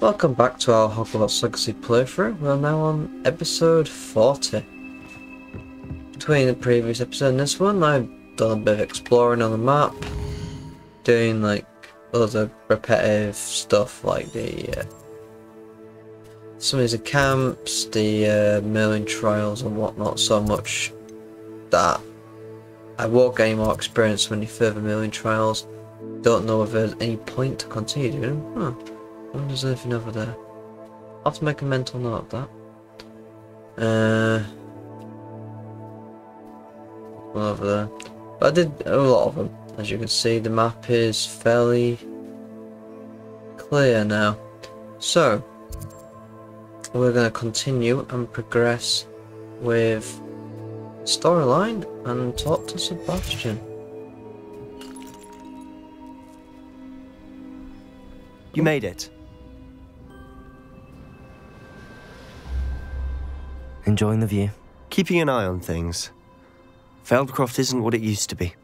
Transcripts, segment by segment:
Welcome back to our Hogwarts Legacy playthrough. We're now on episode 40. Between the previous episode and this one, I've done a bit of exploring on the map, doing like other repetitive stuff like the uh, some of the camps, the uh, Merlin trials and whatnot so much that I won't any more experience from any further Merlin trials. Don't know if there's any point to continue doing them. Huh. Wonder if anything over there. I'll have to make a mental note of that. Uh, over there. But I did a lot of them. As you can see, the map is fairly clear now. So, we're going to continue and progress with storyline and talk to Sebastian. You made it. Enjoying the view? Keeping an eye on things. Feldcroft isn't what it used to be.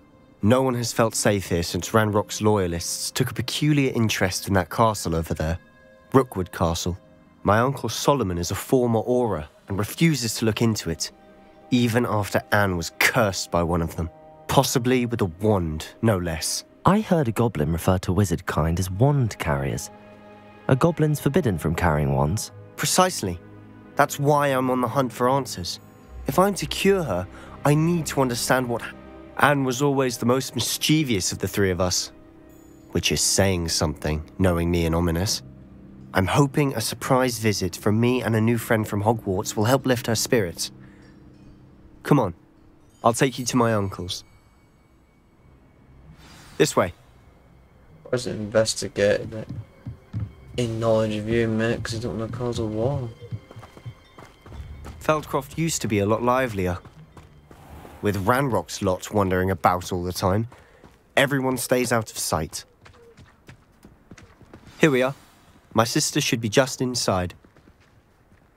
No one has felt safe here since Ranrock's loyalists took a peculiar interest in that castle over there. Rookwood Castle. My uncle Solomon is a former Auror and refuses to look into it, even after Anne was cursed by one of them. Possibly with a wand, no less. I heard a goblin refer to wizard kind as wand carriers. Are goblins forbidden from carrying wands? Precisely. That's why I'm on the hunt for answers. If I'm to cure her, I need to understand what. Anne was always the most mischievous of the three of us. Which is saying something, knowing me and Ominis. I'm hoping a surprise visit from me and a new friend from Hogwarts will help lift her spirits. Come on, I'll take you to my uncle's. This way. I was investigating it in knowledge of you, mate, because you don't want to cause a war. Feldcroft used to be a lot livelier. With Ranrock's lot wandering about all the time, everyone stays out of sight. Here we are. My sister should be just inside.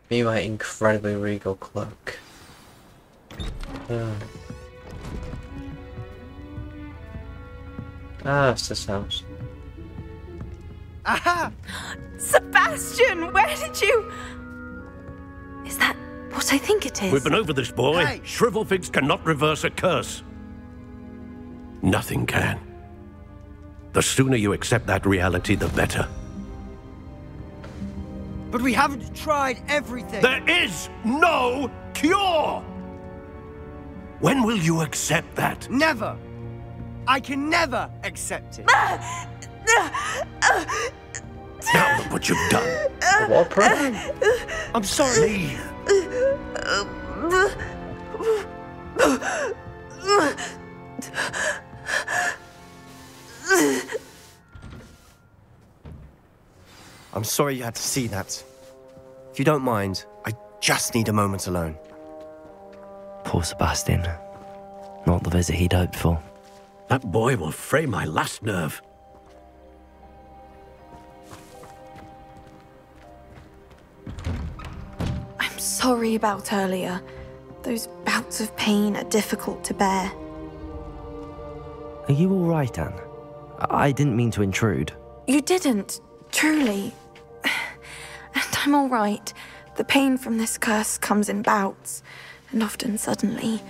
Me, my incredibly regal cloak. Uh. Ah, it's this house. Aha! Sebastian, where did you. Is that what I think it is? We've been over this, boy. Hey. Shrivelfigs cannot reverse a curse. Nothing can. The sooner you accept that reality, the better. But we haven't tried everything. There is no cure! When will you accept that? Never. I can never accept it. Ah! Now look what you've done. A war? I'm sorry. Leave. I'm sorry you had to see that. If you don't mind, I just need a moment alone. Poor Sebastian. Not the visit he'd hoped for. That boy will fray my last nerve. Sorry about earlier. Those bouts of pain are difficult to bear. Are you all right, Anne? I I didn't mean to intrude. You didn't, truly. And I'm all right. The pain from this curse comes in bouts, and often suddenly.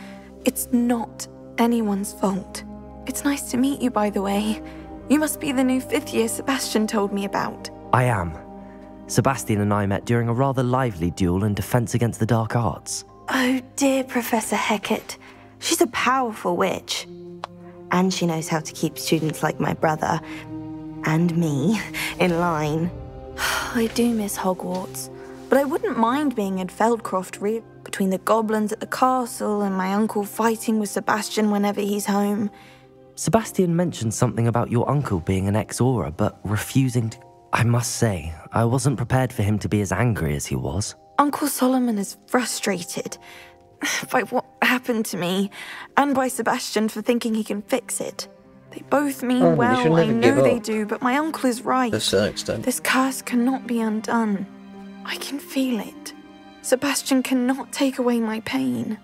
It's not anyone's fault. It's nice to meet you, by the way. You must be the new fifth year Sebastian told me about. I am. Sebastian and I met during a rather lively duel in Defense Against the Dark Arts. Oh, dear Professor Hecat. She's a powerful witch. And she knows how to keep students like my brother and me in line. I do miss Hogwarts, but I wouldn't mind being in Feldcroft re- between the goblins at the castle and my uncle fighting with Sebastian whenever he's home. Sebastian mentioned something about your uncle being an ex Auror, but refusing to. I must say, I wasn't prepared for him to be as angry as he was. Uncle Solomon is frustrated by what happened to me and by Sebastian for thinking he can fix it. They both mean Oh, well, I know they do, but my uncle is right. To a certain extent. This curse cannot be undone. I can feel it. Sebastian cannot take away my pain.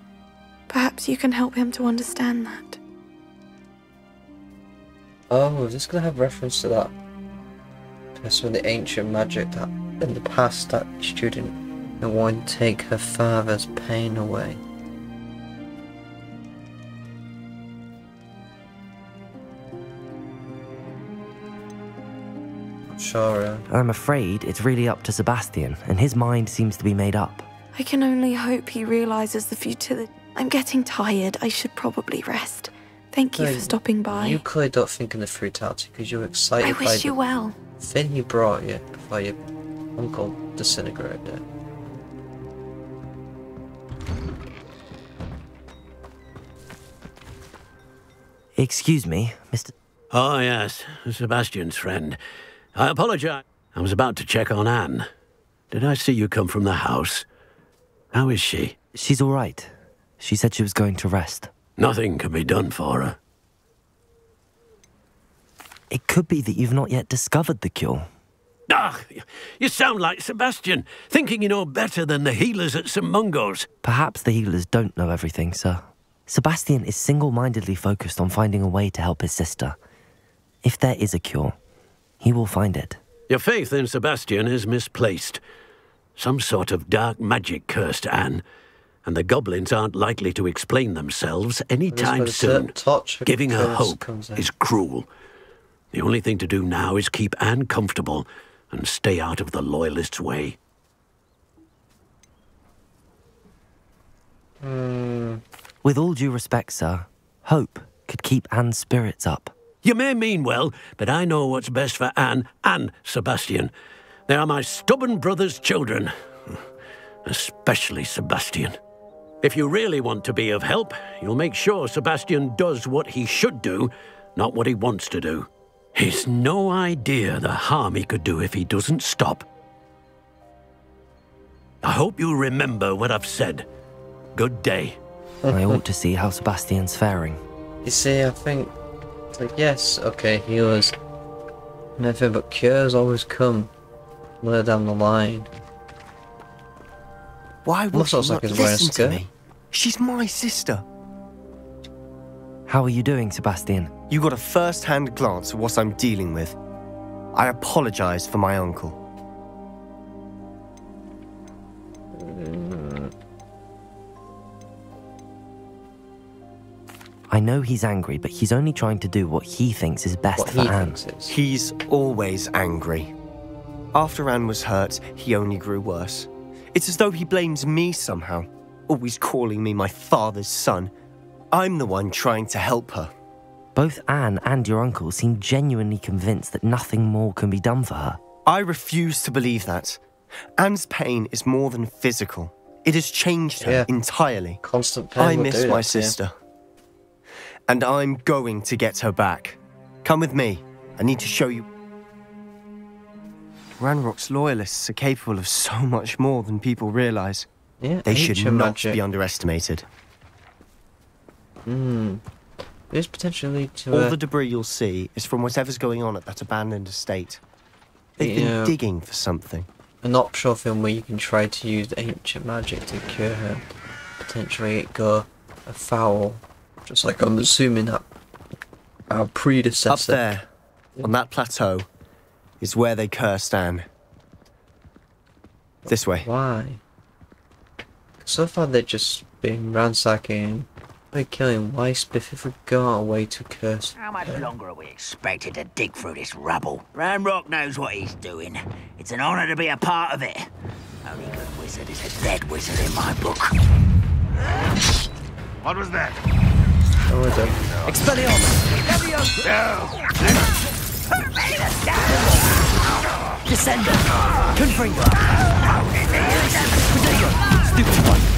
Perhaps you can help him to understand that. Oh, is this gonna have reference to that? To some of the ancient magic that in the past that student and wanted to take her father's pain away. I'm sure. I'm afraid it's really up to Sebastian, and his mind seems to be made up. I can only hope he realizes the futility. I'm getting tired. I should probably rest. Thank you No, for stopping by. You clearly don't think of the futility because you're excited I by wish you the well. thing you brought you before your uncle disintegrated it. Excuse me, Mr. Oh, yes, Sebastian's friend. I apologize. I was about to check on Anne. Did I see you come from the house? How is she? She's all right. She said she was going to rest. Nothing can be done for her. It could be that you've not yet discovered the cure. Ah, you sound like Sebastian, thinking you know better than the healers at St. Mungo's. Perhaps the healers don't know everything, sir. Sebastian is single mindedly focused on finding a way to help his sister. If there is a cure, he will find it. Your faith in Sebastian is misplaced. Some sort of dark magic cursed Anne, and the goblins aren't likely to explain themselves any time soon. tor- Giving her hope is cruel. The only thing to do now is keep Anne comfortable and stay out of the Loyalists' way. Hmm. With all due respect, sir, hope could keep Anne's spirits up. You may mean well, but I know what's best for Anne and Sebastian. They are my stubborn brother's children. Especially Sebastian. If you really want to be of help, you'll make sure Sebastian does what he should do, not what he wants to do. He's no idea the harm he could do if he doesn't stop. I hope you remember what I've said. Good day. I ought to see how Sebastian's faring. You see, I think, like, yes, okay, healers, and everything, but cures always come later down the line. Why will Looks she like not he's wearing a listen to me? She's my sister. How are you doing, Sebastian? You got a first-hand glance at what I'm dealing with. I apologize for my uncle. I know he's angry, but he's only trying to do what he thinks is best What for he Anne. thinks. He's always angry. After Anne was hurt, he only grew worse. It's as though he blames me somehow, always calling me my father's son. I'm the one trying to help her. Both Anne and your uncle seem genuinely convinced that nothing more can be done for her. I refuse to believe that. Anne's pain is more than physical. It has changed her Yeah. entirely. Constant pain I miss do my that to you. sister. And I'm going to get her back. Come with me. I need to show you. Ranrock's loyalists are capable of so much more than people realize. Yeah, They should not magic. be underestimated. Hmm. This potentially lead to All a- the debris you'll see is from whatever's going on at that abandoned estate. They've Yeah. been digging for something. an optional film where you can try to use ancient magic to cure her. Potentially it go afoul. Just like I'm assuming that our predecessor. Up there, on that plateau, is where they cursed Anne. This way. Why? So far they've just been ransacking, by killing. Why specifically go out a way to curse? How much longer are we expected to dig through this rubble? Ranrock knows what he's doing. It's an honor to be a part of it. Only good wizard is a dead wizard in my book. What was that? Oh, I don't. Descendo! Confringo! Stupid one!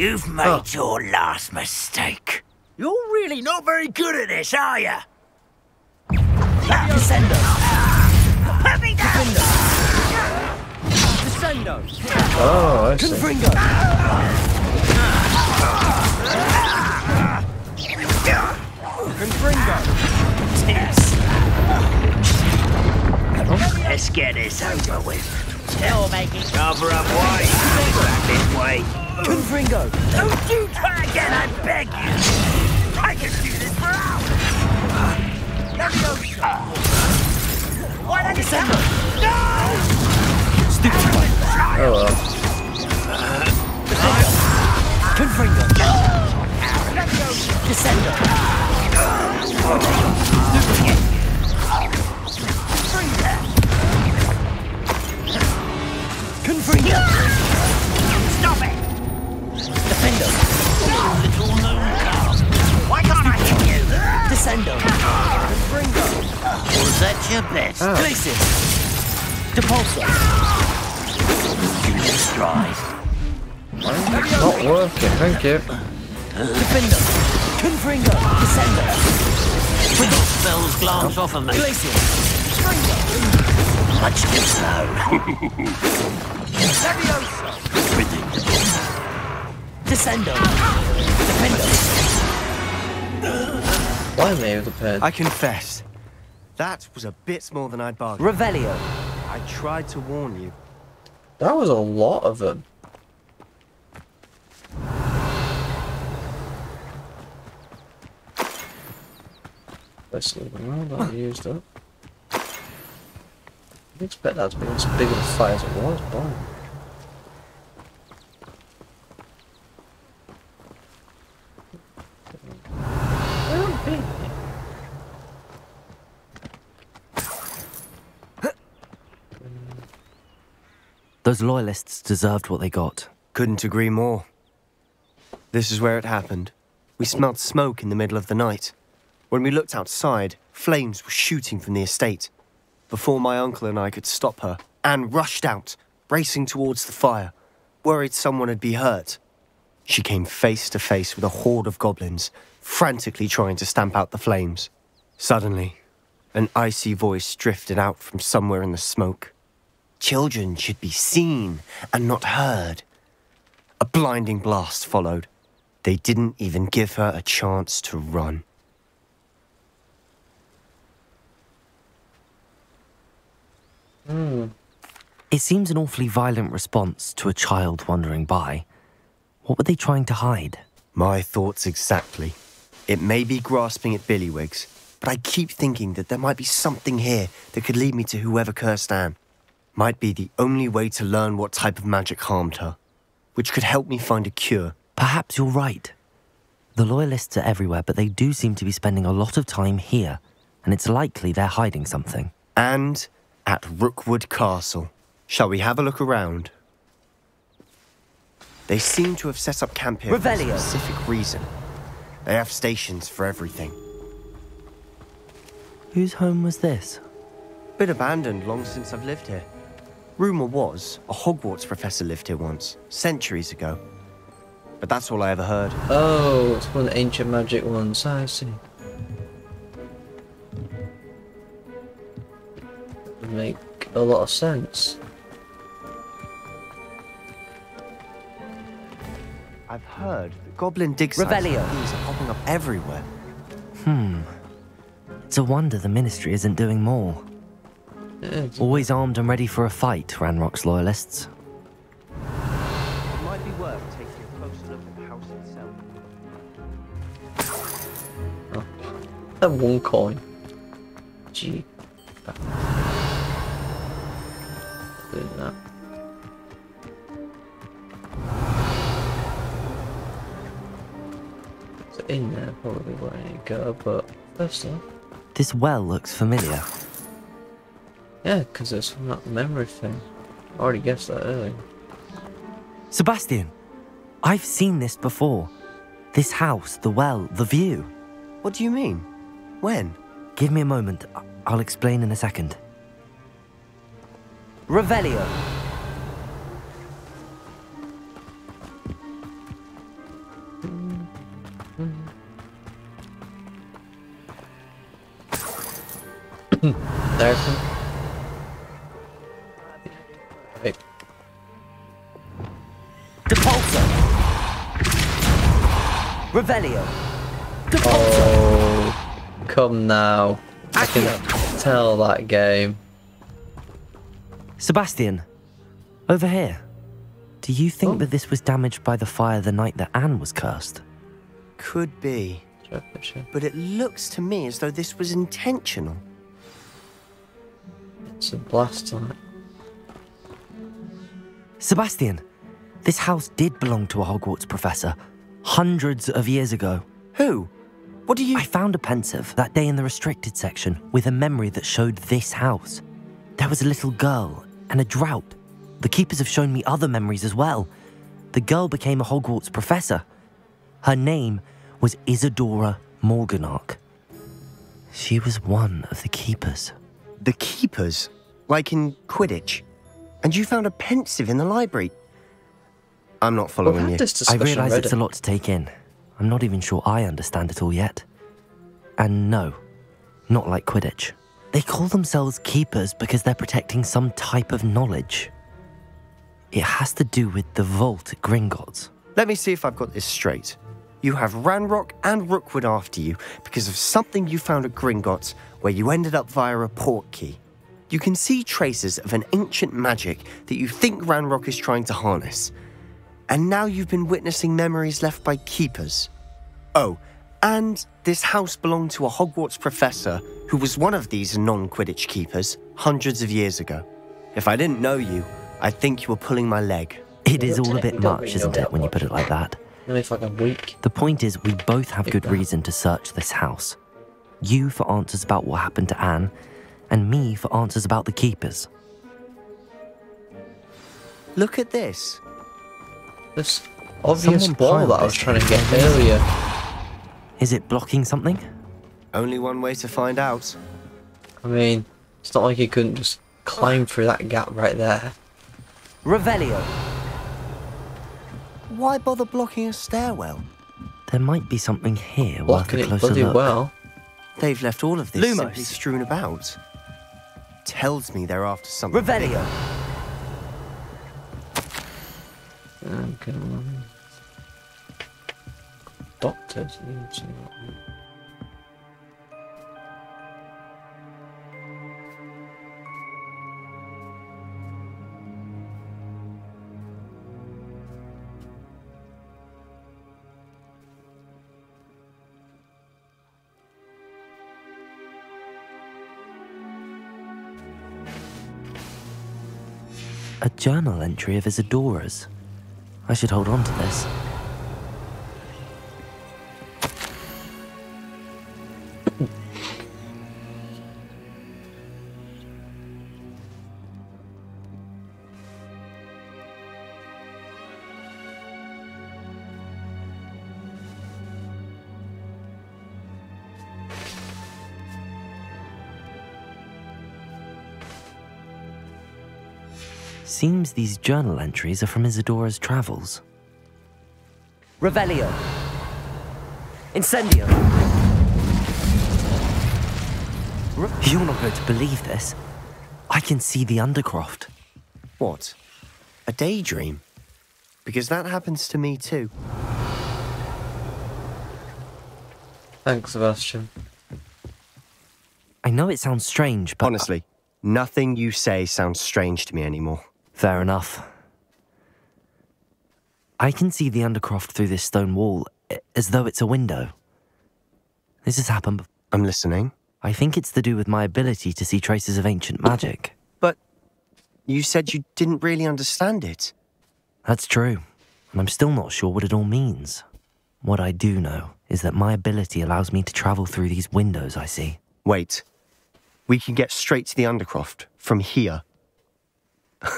You've made oh. your last mistake. You're really not very good at this, are you? Descendo. Put me down! Descendo! Oh, I see. Confringo! Confringo! Let's get this over with. Still making cover up why back this way. Confringo! Don't you try again, I beg you! I can do this for hours! Go! Why you come? No! Oh well. Confringo! Descendo! Confringo! Was that your best? Oh. Ah. Glacius! Depulso! You stride. Not working, thank you. Defendo! Confringo! Descendo! Spells glance off of me. Glacius! Much too slow. Levioso! Predictable. Descendo! Defendo! Why me with the pen? I confess, that was a bit more than I'd bargained. Revelio! I tried to warn you. That was a lot of them. Let's leave them around, that used up. I expect that to be as big of a fight as it was, boy. Those loyalists deserved what they got. Couldn't agree more. This is where it happened. We smelled smoke in the middle of the night. When we looked outside, flames were shooting from the estate. Before my uncle and I could stop her, Anne rushed out, racing towards the fire, worried someone had be hurt. She came face to face with a horde of goblins, frantically trying to stamp out the flames. Suddenly, an icy voice drifted out from somewhere in the smoke. Children should be seen and not heard. A blinding blast followed. They didn't even give her a chance to run. Hmm. It seems an awfully violent response to a child wandering by. What were they trying to hide? My thoughts exactly. It may be grasping at Billywigs, but I keep thinking that there might be something here that could lead me to whoever cursed Anne. Might be the only way to learn what type of magic harmed her, which could help me find a cure. Perhaps you're right. The loyalists are everywhere, but they do seem to be spending a lot of time here, and it's likely they're hiding something. And at Rookwood Castle. Shall we have a look around? They seem to have set up camp here for a specific reason. They have stations for everything. Whose home was this? Been abandoned long since I've lived here. Rumour was a Hogwarts professor lived here once, centuries ago. But that's all I ever heard. Oh, it's one of the ancient magic ones, I see. Make a lot of sense. I've heard that goblin dig sites Revelio. are popping up everywhere. Hmm. It's a wonder the Ministry isn't doing more. Yeah, it's- Always armed and ready for a fight, Ranrock's loyalists. It might be worth taking a closer look at the house itself. that one coin. Gee. Doing that. So in there, probably where I need to go, but first off, This well looks familiar. Yeah, because it's from that memory thing. I already guessed that earlier. Sebastian, I've seen this before. This house, the well, the view. What do you mean? When? Give me a moment. I'll explain in a second. Revelio. There's Revelio. Oh, come now. I Accio. can tell that game. Sebastian, over here. Do you think Oh. that this was damaged by the fire the night that Anne was cursed? Could be. But it looks to me as though this was intentional. It's a blast on it. Sebastian, this house did belong to a Hogwarts professor hundreds of years ago. Who? What do you. I found a Pensieve that day in the restricted section with a memory that showed this house. There was a little girl and a drought. The keepers have shown me other memories as well. The girl became a Hogwarts professor. Her name was Isidora Morganach. She was one of the keepers. The keepers? Like in Quidditch? And you found a Pensieve in the library? I'm not We've following had you. this I realise already. it's a lot to take in. I'm not even sure I understand it all yet. And no, not like Quidditch. They call themselves keepers because they're protecting some type of knowledge. It has to do with the vault at Gringotts. Let me see if I've got this straight. You have Ranrock and Rookwood after you because of something you found at Gringotts where you ended up via a Portkey. You can see traces of an ancient magic that you think Ranrock is trying to harness. And now you've been witnessing memories left by keepers. Oh, and this house belonged to a Hogwarts professor who was one of these non Quidditch keepers hundreds of years ago. If I didn't know you, I'd think you were pulling my leg. It is all a bit much, isn't it, when you put it like that? Only if like a week. The point is, we both have good reason to search this house. You for answers about what happened to Anne, and me for answers about the keepers. Look at this. This obvious Someone wall that I was trying to get earlier. Is it blocking something? Only one way to find out. I mean, it's not like you couldn't just climb through that gap right there. Revelio. Why bother blocking a stairwell? There might be something here Blocking worth a closer it closer bloody look. well. They've left all of this Lumos. simply strewn about. Tells me they're after something. Revelio. Doctors. can see that. A journal entry of Isidora's. I should hold on to this. Seems these journal entries are from Isidora's travels. Revelio. Incendio. You're not going to believe this. I can see the Undercroft. What? A daydream? Because that happens to me too. Thanks, Sebastian. I know it sounds strange, but Honestly, nothing you say sounds strange to me anymore. Fair enough. I can see the Undercroft through this stone wall as though it's a window. This has happened. I'm listening. I think it's to do with my ability to see traces of ancient magic. But you said you didn't really understand it. That's true, and I'm still not sure what it all means. What I do know is that my ability allows me to travel through these windows I see. Wait. We can get straight to the Undercroft from here.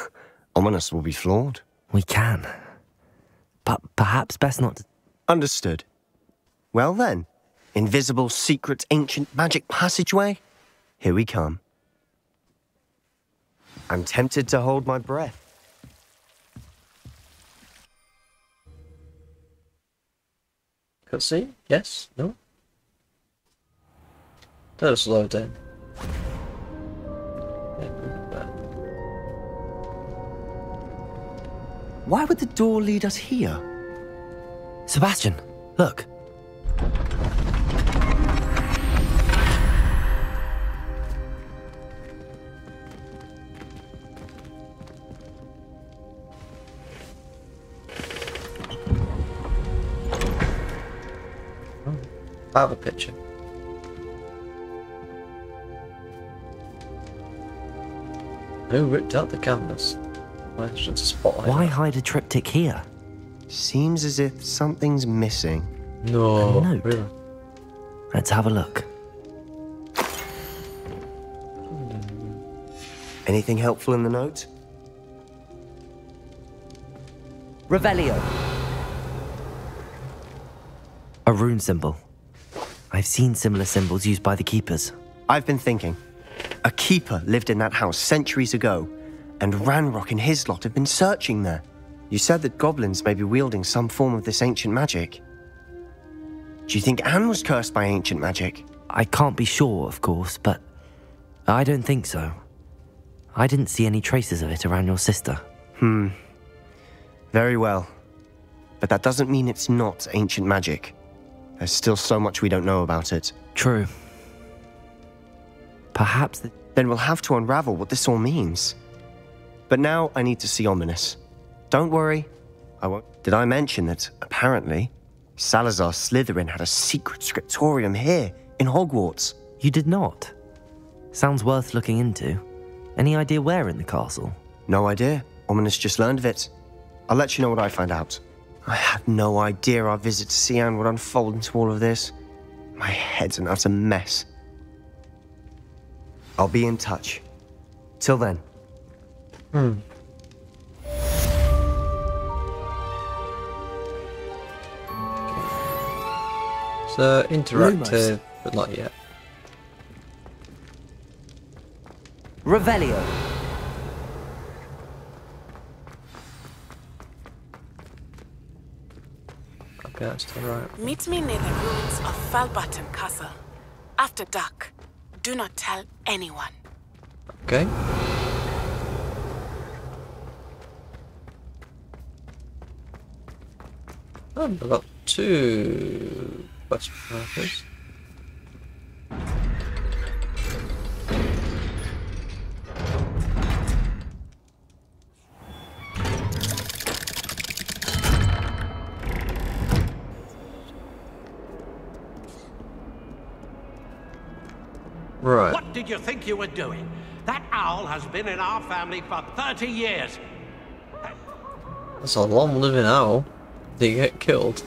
Ominis will be flawed. We can. But perhaps best not to. Understood. Well then, invisible, secret, ancient magic passageway? Here we come. I'm tempted to hold my breath. Cutscene? Yes? No? That was low down. Why would the door lead us here? Sebastian, look. Oh, I have a picture. Who ripped out the canvas? Why is just a spotlight? Why hide a triptych here? Seems as if something's missing. No, A note. really. Let's have a look. Anything helpful in the note? Revelio. A rune symbol. I've seen similar symbols used by the keepers. I've been thinking. A keeper lived in that house centuries ago, and Ranrock and his lot have been searching there. You said that goblins may be wielding some form of this ancient magic. Do you think Anne was cursed by ancient magic? I can't be sure, of course, but I don't think so. I didn't see any traces of it around your sister. Hmm. Very well. But that doesn't mean it's not ancient magic. There's still so much we don't know about it. True. Perhaps the Then we'll have to unravel what this all means. But now I need to see Ominis. Don't worry, I won't. Did I mention that apparently Salazar Slytherin had a secret scriptorium here in Hogwarts? you did not. Sounds worth looking into. Any idea where in the castle? No idea. Ominis just learned of it. I'll let you know what I find out. I had no idea our visit to Cian would unfold into all of this. My head's an utter mess. I'll be in touch. Till then. Hmm. So interactive, but not yet. Revelio. Okay, that's still right. Meet me near the ruins of Falbarton Castle. After dark. Do not tell anyone. Okay. I've got two quest markers. Right. What did you think you were doing? That owl has been in our family for 30 years. That's a long living owl. He get killed?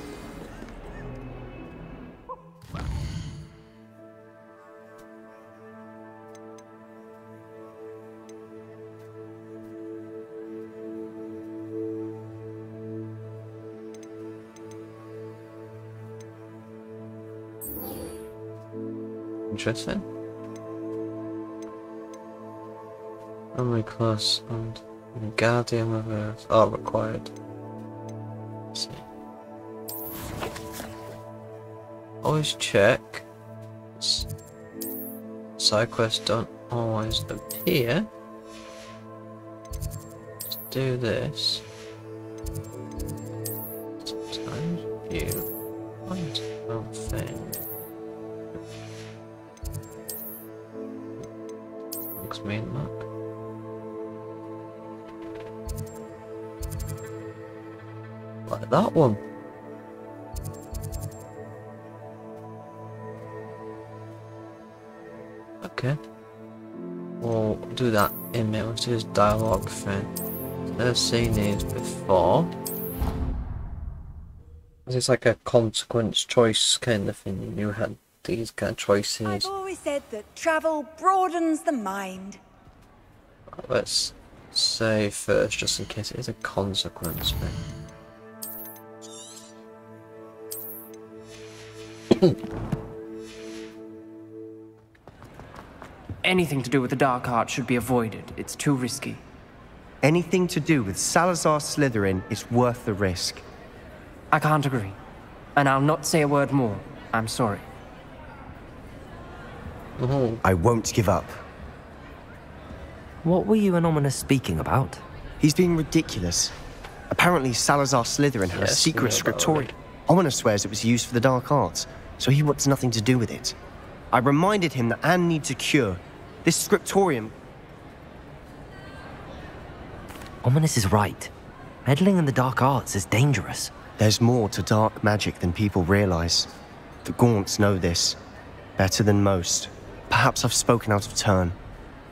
Interesting. Only class and Guardian of Earth are required. Always check. Side quests don't always appear. Let's do this. Dialogue thing. I've seen these before. It's like a consequence choice kind of thing. You had these kind of choices. I've always said that travel broadens the mind. Let's say first, just in case it is a consequence thing. Anything to do with the Dark Art should be avoided. It's too risky. Anything to do with Salazar Slytherin is worth the risk. I can't agree. And I'll not say a word more. I'm sorry. Oh, I won't give up. What were you and Ominis speaking about? He's being ridiculous. Apparently, Salazar Slytherin had a Yes, we secret know that scriptorium. Ominis swears it was used for the dark arts, so he wants nothing to do with it. I reminded him that Anne needs a cure. This scriptorium Ominis is right. Meddling in the dark arts is dangerous. There's more to dark magic than people realize. The Gaunts know this. Better than most. Perhaps I've spoken out of turn.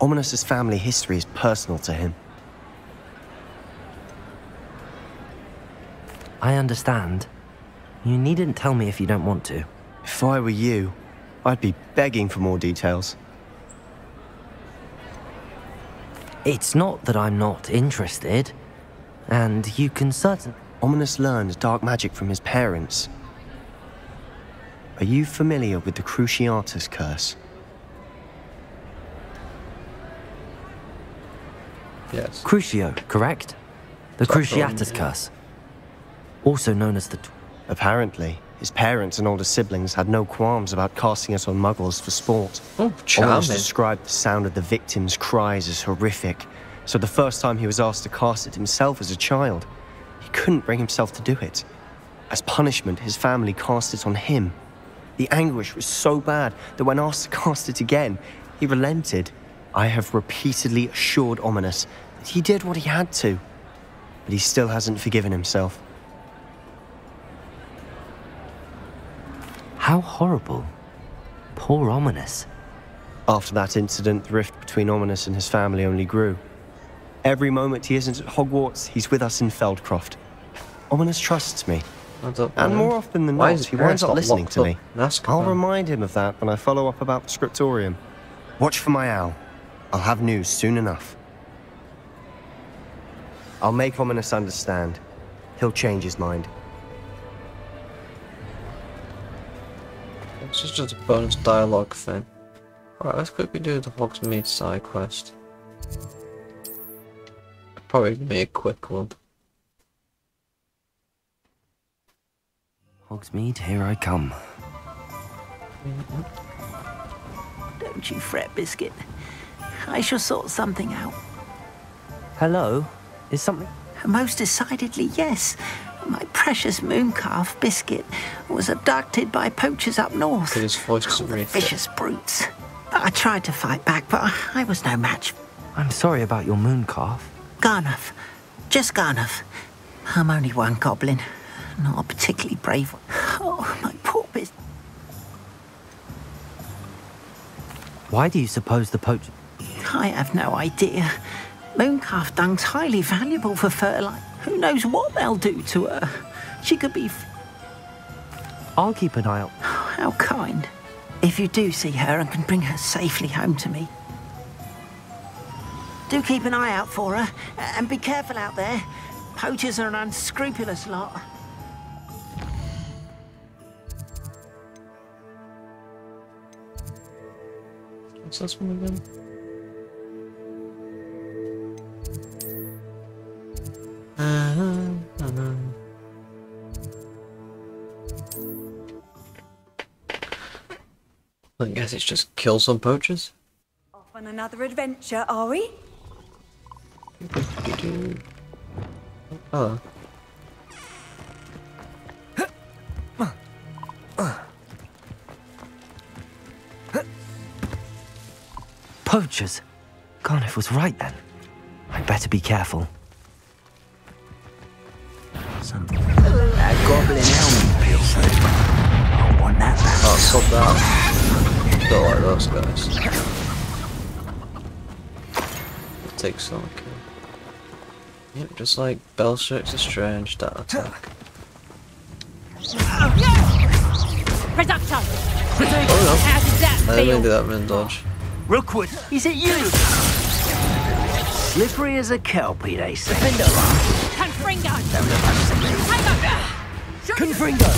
Ominis's family history is personal to him. I understand. You needn't tell me if you don't want to. If I were you, I'd be begging for more details. It's not that I'm not interested. And you can certainly. Ominis learned dark magic from his parents. Are you familiar with the Cruciatus curse? Yes. Crucio, correct? The Cruciatus curse. Also known as the. Apparently, his parents and older siblings had no qualms about casting it on muggles for sport. Oh, charming. described the sound of the victims' cries as horrific, so the first time he was asked to cast it himself as a child, he couldn't bring himself to do it. As punishment, his family cast it on him. The anguish was so bad that when asked to cast it again, he relented. I have repeatedly assured Ominis that he did what he had to, but he still hasn't forgiven himself. How horrible. Poor Ominis. After that incident, the rift between Ominis and his family only grew. Every moment he isn't at Hogwarts, he's with us in Feldcroft. Ominis trusts me. And more often than Why not, he winds up listening to me. I'll remind him of that when I follow up about the scriptorium. Watch for my owl. I'll have news soon enough. I'll make Ominis understand. He'll change his mind. This is just a bonus dialogue thing. Alright, let's quickly do the Hogsmeade side quest. Probably be a quick one. Hogsmeade, here I come. Don't you fret, Biscuit. I shall sort something out. Hello? Is something. Most decidedly, yes. My precious mooncalf, Biscuit, was abducted by poachers up north. His voice doesn't. Vicious brutes. I tried to fight back, but I was no match. I'm sorry about your moon calf. Garnuff. Just Garnuff. I'm only one goblin. Not a particularly brave one. Oh, my poor Bis... Why do you suppose the poach. I have no idea. Mooncalf dung's highly valuable for fertilizer. Who knows what they'll do to her? She could be... f- I'll keep an eye out. How kind. If you do see her and can bring her safely home to me. Do keep an eye out for her, and be careful out there. Poachers are an unscrupulous lot. What's this one again? Guess it's just kill some poachers. Off on another adventure, are we? Oh. Poachers? Garnuff was right then. I'd better be careful. Something. That goblin helmet piece. I want that back. Oh, stop that. Don't like those guys. It takes some kill. Yep, just like Bellatrix is strange, that attack. Reducto! Oh no. How does that I didn't feel? do that in dodge. Rookwood, is it you? Slippery as a kelpie, they say. Confringo! Confringo!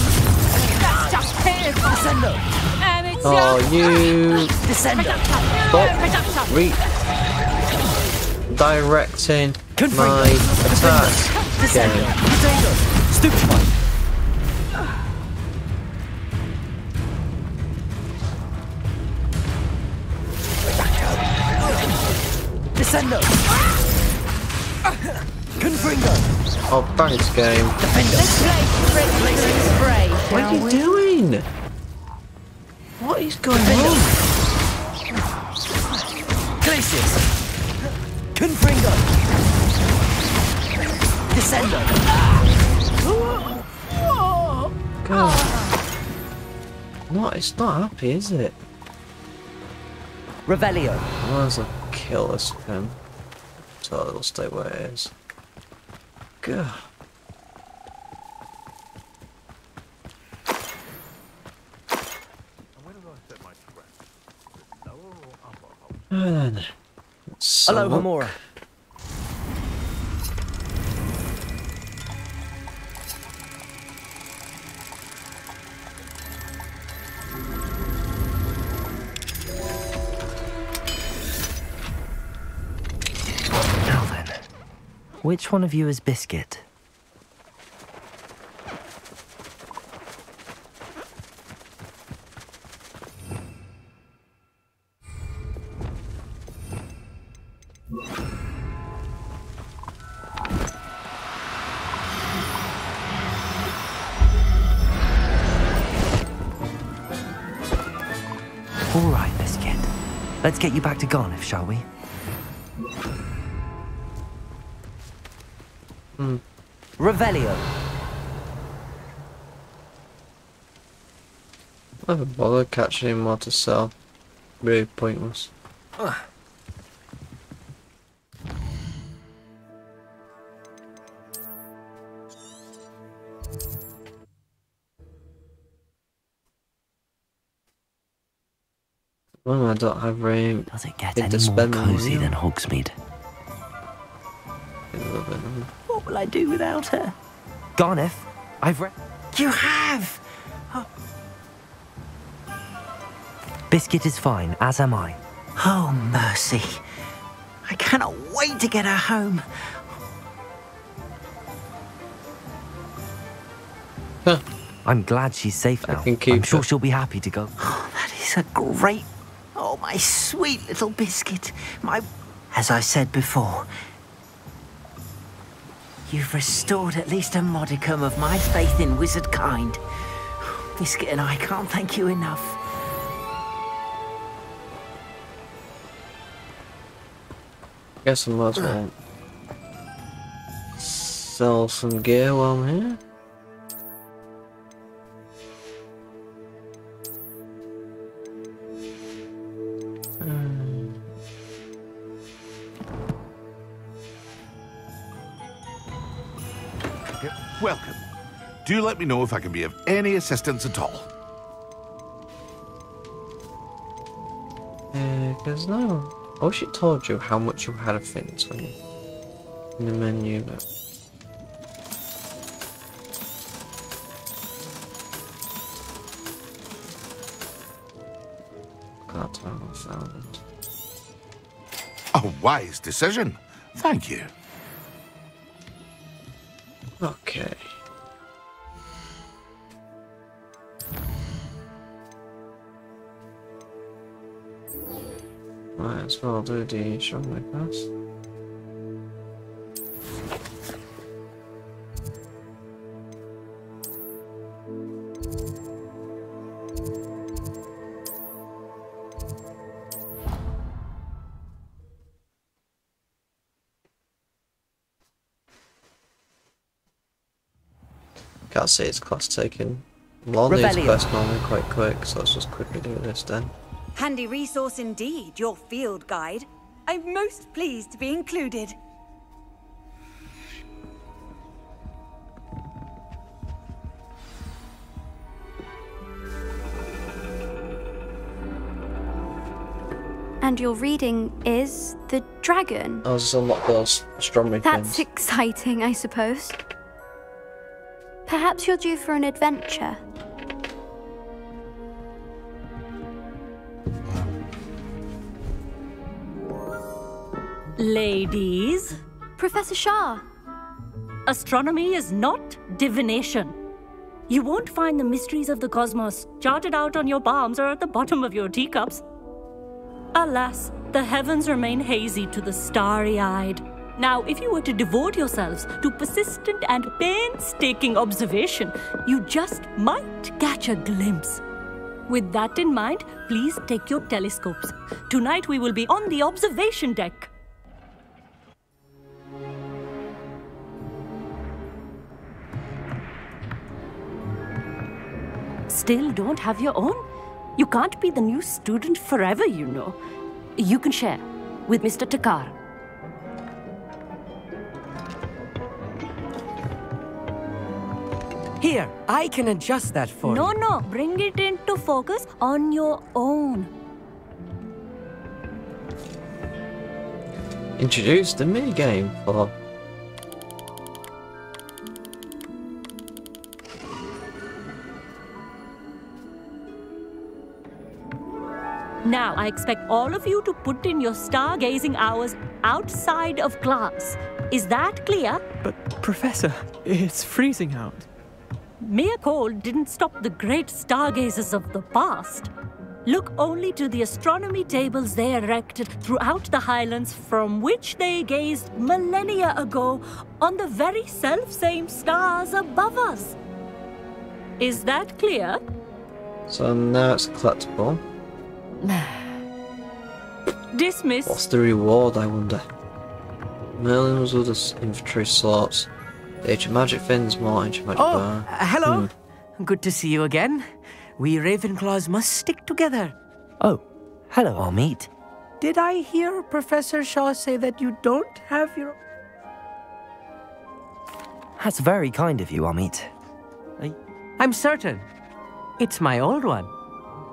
That's just pitiful! Oh, you Descendo! stop re directing my attack. Potato! Stupefy! Descendo! Confringo! Oh, Barry's game. Trick What are you doing? What is going on? Glacius! Confringo! Descendo! God. No, ah. it's not happy, is it? Revelio. I might as well kill this thing. So it'll stay where it is. God. And then, let's Hello, have a look. Now then, which one of you is Biscuit? Let's get you back to Garnuff, shall we? Hmm. Revelio. Never bothered catching him more to sell. Really pointless. Well, don't have room. Does it get any more cozy than Hogsmeade? A little bit, What will I do without her? Garnuff, I've read. You have! Oh. Biscuit is fine, as am I. Oh, mercy. I cannot wait to get her home. Huh. I'm glad she's safe now. keep I'm sure she'll be happy to go. Oh, That is a great. Oh, my sweet little biscuit. My. As I said before, you've restored at least a modicum of my faith in wizard kind. Biscuit and I can't thank you enough. Guess I might as well sell some gear while I'm here. Do let me know if I can be of any assistance at all. Uh, because no, I wish it told you how much you had of things on you in the menu. But God, I found it. A wise decision. Thank you. Okay. Might as well do the Strongly Pass. Can't see it's class taking. Lonnie is Rebellion. best normally quite quick, so let's just quickly do this then. Handy resource indeed, your field guide. I'm most pleased to be included. And your reading is The Dragon. I'll just unlock those astronomy That's things. exciting, I suppose. Perhaps you're due for an adventure. Ladies, Professor Shah. astronomy is not divination. You won't find the mysteries of the cosmos charted out on your palms or at the bottom of your teacups. Alas, the heavens remain hazy to the starry eyed. Now, if you were to devote yourselves to persistent and painstaking observation, you just might catch a glimpse. With that in mind, please take your telescopes. Tonight we will be on the observation deck. Still don't have your own? You can't be the new student forever, you know. You can share with Mr. Thakkar. Here, I can adjust that for No, you. no, no, bring it into focus on your own. Introduce the minigame for Now, I expect all of you to put in your stargazing hours outside of class. Is that clear? But, Professor, it's freezing out. Mere cold didn't stop the great stargazers of the past. Look only to the astronomy tables they erected throughout the highlands from which they gazed millennia ago on the very self-same stars above us. Is that clear? So now it's collectible. Dismiss. What's the reward, I wonder? Merlin was with us infantry slots. The ancient magic fins, more ancient magic Oh, bar. uh, hello. Good to see you again. We Ravenclaws must stick together. Oh, hello, Amit. Did I hear Professor Shah say that you don't have your... That's very kind of you, Amit. I'm certain. It's my old one.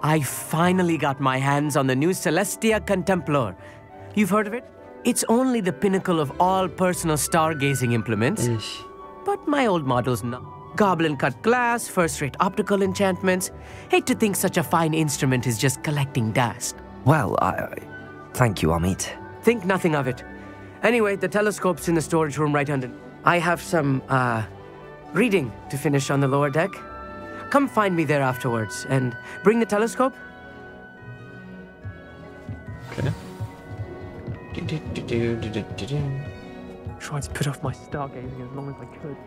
I finally got my hands on the new Celestia Contemplor. You've heard of it? It's only the pinnacle of all personal stargazing implements. But my old model's not. Goblin cut glass, first rate optical enchantments. Hate to think such a fine instrument is just collecting dust. Well, I. I- Thank you, Amit. Think nothing of it. Anyway, the telescope's in the storage room right under. I have some, uh, reading to finish on the lower deck. Come find me there afterwards and bring the telescope. Okay. Do-do-do-do-do-do-do. Tried to put off my stargazing as long as I could.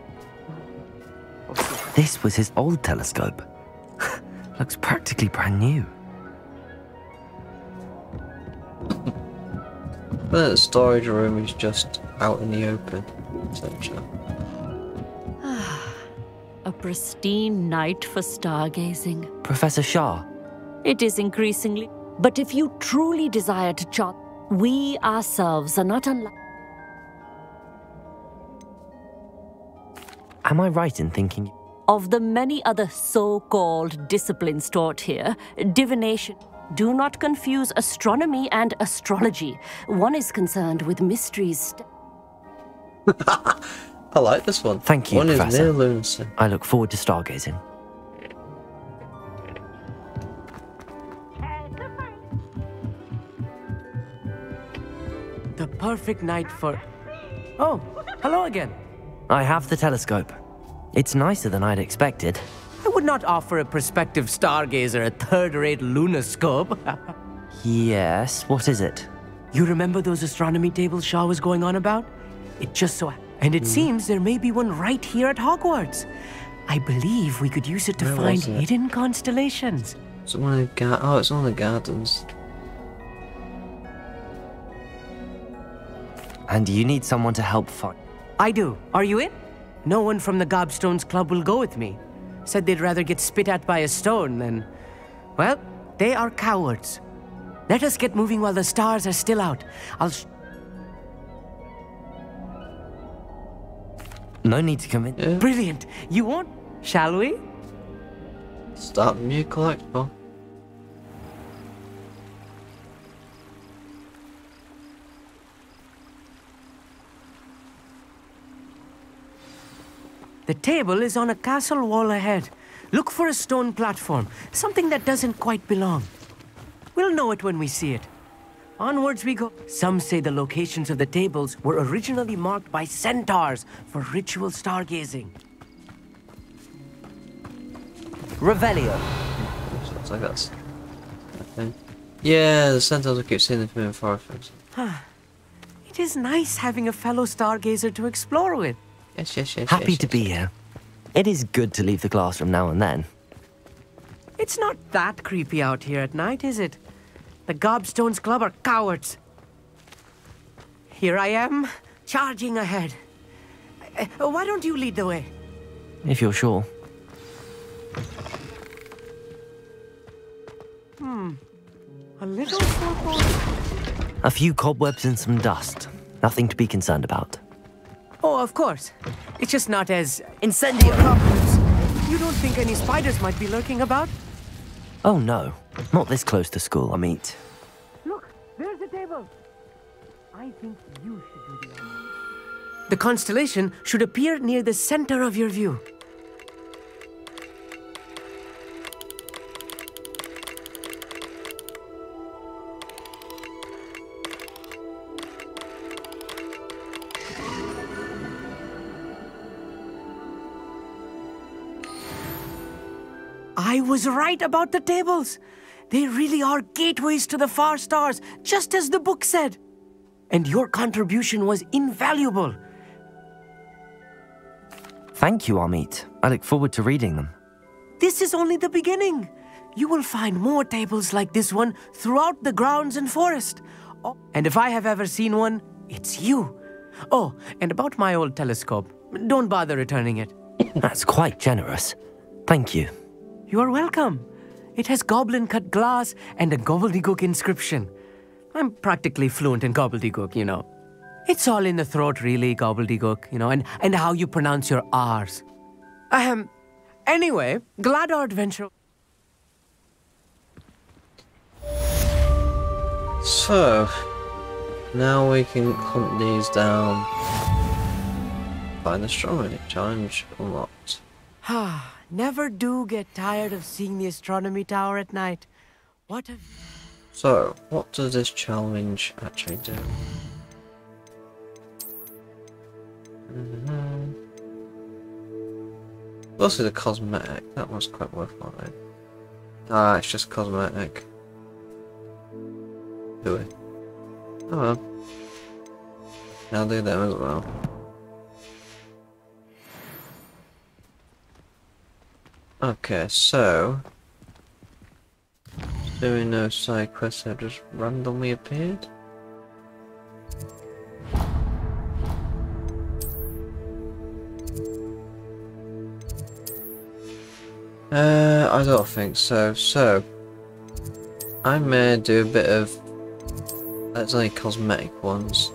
This was his old telescope. Looks practically brand new. But the storage room is just out in the open, essentially. A pristine night for stargazing. Professor Shah, It is increasingly. But if you truly desire to chart, we ourselves are not unlike. am I right in thinking Of the many other so called disciplines taught here, divination. Do not confuse astronomy and astrology. One is concerned with mysteries. I like this one. Thank you, One is Professor. near lunacy. I look forward to stargazing. The perfect night for. Oh, hello again. I have the telescope. It's nicer than I'd expected. I would not offer a prospective stargazer a third rate lunascope. Yes, what is it? you remember those astronomy tables Shah was going on about? It just so. And it hmm. seems there may be one right here at Hogwarts. I believe we could use it to Where find it? hidden constellations. Is it one of the gar- Oh, it's one of the gardens. And you need someone to help find. I do. Are you in? No one from the Gobstones Club will go with me. Said they'd rather get spit at by a stone than. Well, they are cowards. Let us get moving while the stars are still out. I'll. No need to come in. Brilliant. You won't. Shall we? Start new collectible. The table is on a castle wall ahead. Look for a stone platform, something that doesn't quite belong. We'll know it when we see it. Onwards we go. Some say the locations of the tables were originally marked by centaurs for ritual stargazing. Revelio. Looks like that's. I think. Yeah, the centaurs I keep seeing them from in forest. It It is nice having a fellow stargazer to explore with. Yes, yes, yes. Happy yes, to be here. It is good to leave the classroom now and then. It's not that creepy out here at night, is it? The Gobstones Club are cowards. Here I am, charging ahead. Uh, why don't you lead the way? If you're sure. Hmm. A little football. A few cobwebs and some dust. Nothing to be concerned about. Oh, of course. It's just not as incendiary. You don't think any spiders might be lurking about? Oh no, not this close to school, I mean. Look, there's a table. I think you should do the honors. The constellation should appear near the center of your view. I was right about the tables. They really are gateways to the far stars, just as the book said. And your contribution was invaluable. Thank you, Amit. I look forward to reading them. This is only the beginning. You will find more tables like this one throughout the grounds and forest. Oh, and if I have ever seen one, it's you. Oh, and about my old telescope, don't bother returning it. That's quite generous. Thank you. You are welcome. It has goblin cut glass and a gobbledygook inscription. I'm practically fluent in gobbledygook, you know. It's all in the throat, really, gobbledygook, you know, and, and how you pronounce your R's. Ahem. Anyway, glad our adventure. So, now we can hunt these down. Find the astronomy challenge unlocked. Ah, never do get tired of seeing the astronomy tower at night. What a... So, what does this challenge actually do? Mm-hmm. Also the cosmetic, that one's quite worthwhile. Ah, it's just cosmetic. Do it. Oh well. I'll do them as well. Okay, so there doing no side quests that just randomly appeared. Uh, I don't think so. So, I may do a bit of, that's only cosmetic ones.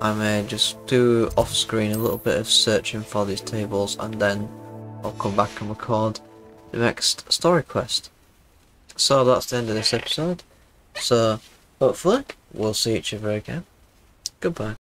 I may just do off screen a little bit of searching for these tables and then I'll come back and record the next story quest. So that's the end of this episode. So hopefully we'll see each other again. Goodbye.